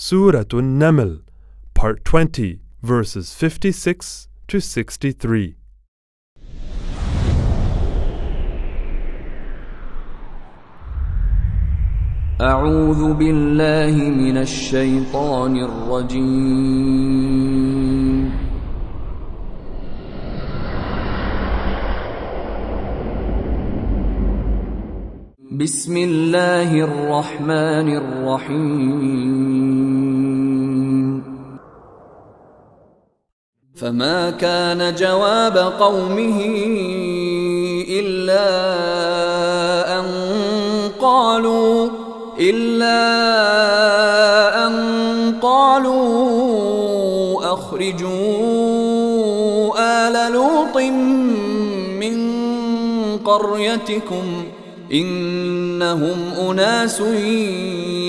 Surah An-Naml, Part 20, verses 56 to 63. أعوذ بالله من الشيطان الرجيم بسم الله الرحمن الرحيم. فما كان جواب قومه إلا أن قالوا إلا أن قالوا أخرجوا آل لوط من قريتكم. إنهم أناس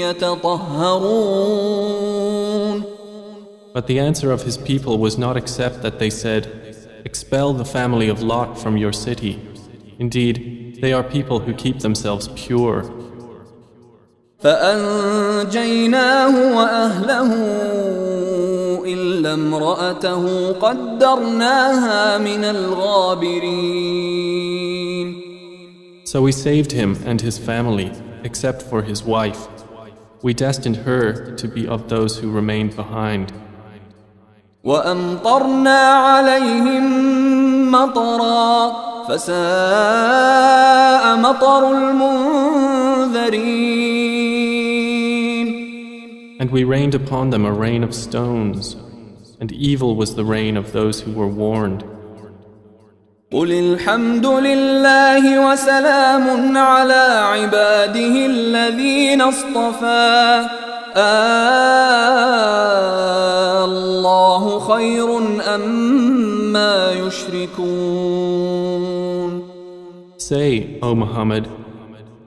يتطهرون But the answer of his people was not except that they said, Expel the family of Lot from your city. Indeed, they are people who keep themselves pure. فأنجيناه وأهله إلا امرأته قدرناها من الغابرين So we saved him and his family, except for his wife. We destined her to be of those who remained behind. وأمطرنا عليهم مطرا فساء مطر المنذرين And we rained upon them a rain of stones, and evil was the rain of those who were warned. قل الحمد لله وسلام على عباده الذين اصطفى الله خير أما أم يشركون Say, O Muhammad,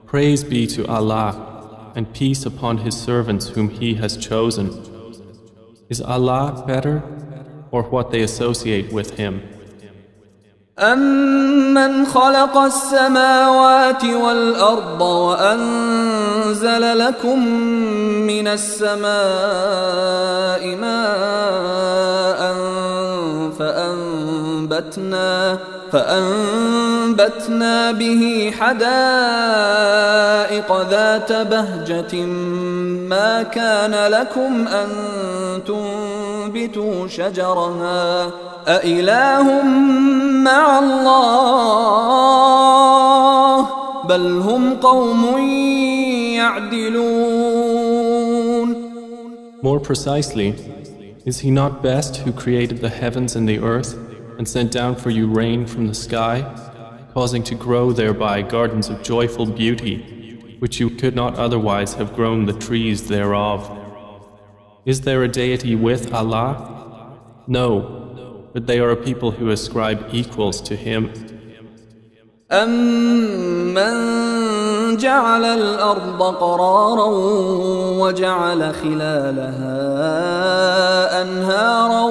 praise be to Allah and peace upon his servants whom he has chosen. Is Allah better or what they associate with him? أمن خلق السماوات والأرض وأنزل لكم من السماء ماء فأنبتنا فأنبتنا به حدائق ذات بهجة ما كان لكم أن تنبتوا شجرها أإله مع الله بل هم قوم يعدلون More precisely, is He not best who created the heavens and the earth and sent down for you rain from the sky, causing to grow thereby gardens of joyful beauty, which you could not otherwise have grown the trees thereof? Is there a deity with Allah? No, but they are a people who ascribe equals to Him. أمن جعل الأرض قرارا وجعل خلالها أنهارا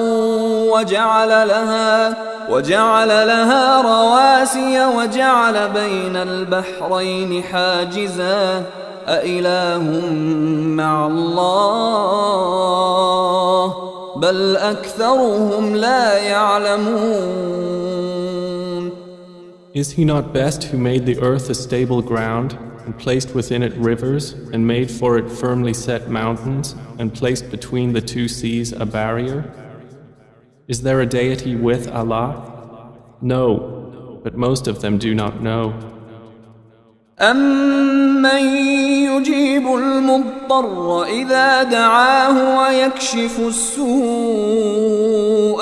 وجعل لها وجعل لها رواسي وجعل بين البحرين حاجزا أإله مع الله بل أكثرهم لا يعلمون Is he not best who made the earth a stable ground, and placed within it rivers, and made for it firmly set mountains, and placed between the two seas a barrier? Is there a deity with Allah? No, but most of them do not know. أمن يجيب المضطر إذا دعاه ويكشف السوء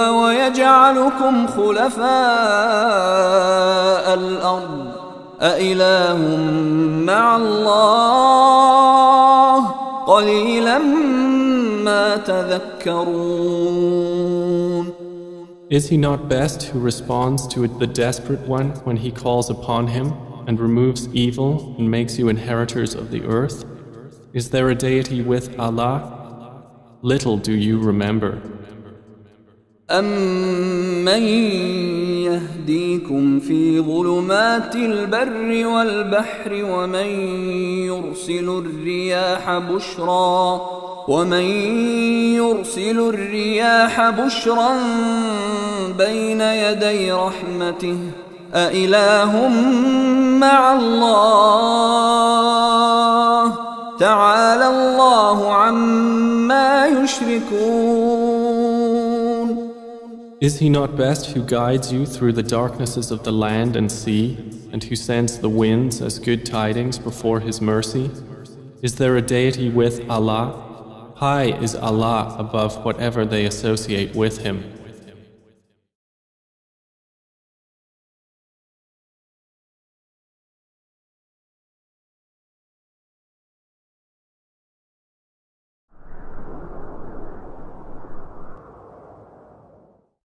ويجعلكم خلفاء الأرض. أإله مع الله. قليلا ما تذكرون. Is he not best who responds to the desperate one when he calls upon him, and removes evil and makes you inheritors of the earth? Is there a deity with Allah? Little do you remember. أمن يهديكم في ظلمات البر والبحر ومن يرسل الرياح بشرا ومن يرسل الرياح بشرا بين يدي رحمته أإله مع الله تعالى الله عما يشركون Is he not best who guides you through the darknesses of the land and sea, and who sends the winds as good tidings before his mercy? Is there a deity with Allah? High is Allah above whatever they associate with him.